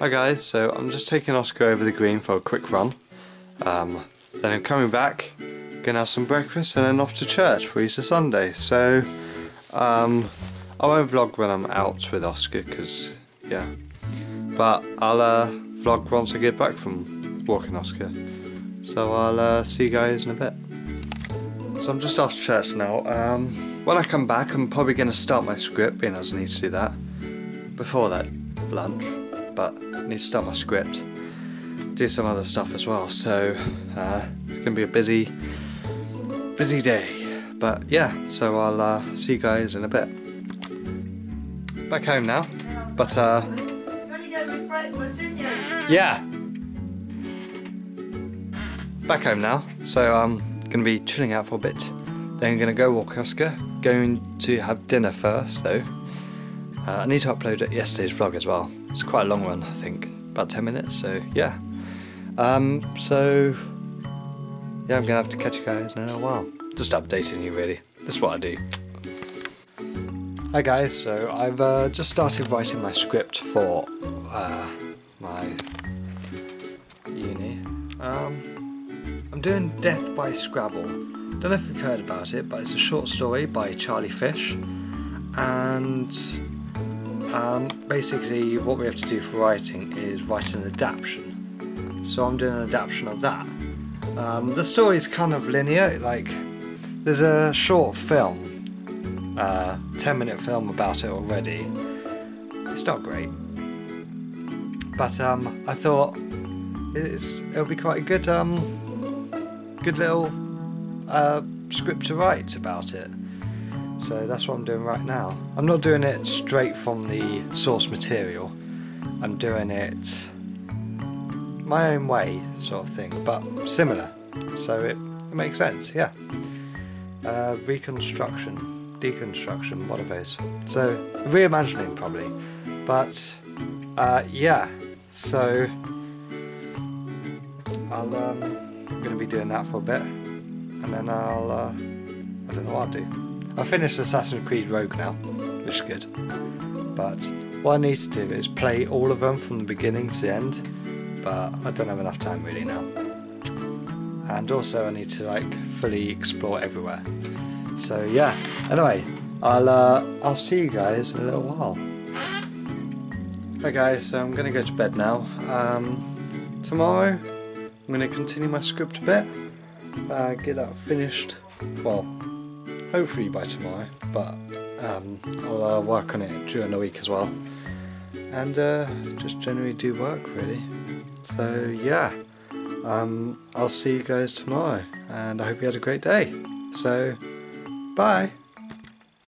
Hi guys, so I'm just taking Oscar over the green for a quick run. Um, then I'm coming back, gonna have some breakfast and then off to church for Easter Sunday. So um, I won't vlog when I'm out with Oscar because, yeah. But I'll uh, vlog once I get back from walking Oscar. So I'll uh, see you guys in a bit. So I'm just off to church now. Um, when I come back I'm probably to start my script, being as I need to do that before that lunch. But I need to start my script, do some other stuff as well. So uh, it's going to be a busy, busy day. But yeah, so I'll uh, see you guys in a bit. Back home now, but uh, yeah, back home now. So I'm going to be chilling out for a bit. Then I'm going to go walk Oscar. Going to have dinner first though. Uh, I need to upload yesterday's vlog as well. It's quite a long one, I think, about 10 minutes. So yeah. Um, so yeah, I'm gonna have to catch you guys in a while. Just updating you really. This is what I do. Hi guys, so I've uh, just started writing my script for uh, my uni. Um, I'm doing Death by Scrabble. Don't know if you've heard about it, but it's a short story by Charlie Fish. And um, basically what we have to do for writing is write an adaptation. So I'm doing an adaptation of that. Um, the story is kind of linear, like there's a short film, uh, 10 minute film about it already. It's not great. But um, I thought it'll be quite a good, um, good little uh, script to write about it. So that's what I'm doing right now. I'm not doing it straight from the source material. I'm doing it my own way, sort of thing, but similar. So it, it makes sense, yeah. Uh, reconstruction, deconstruction, one of. So reimagining probably, but uh, yeah. So I'll um, I'm going to be doing that for a bit, and then I'll uh, I don't know what I'll do. I finished Assassin's Creed Rogue now, which is good. But what I need to do is play all of them from the beginning to the end, but I don't have enough time really now. And also I need to like fully explore everywhere. So yeah, anyway, I'll uh, I'll see you guys in a little while. Hi guys, so I'm gonna go to bed now. Um, tomorrow I'm gonna continue my script a bit, uh, get that finished. Well, hopefully by tomorrow, but um, I'll uh, work on it during the week as well. And uh, just generally do work really. So yeah, um, I'll see you guys tomorrow and I hope you had a great day. So, bye!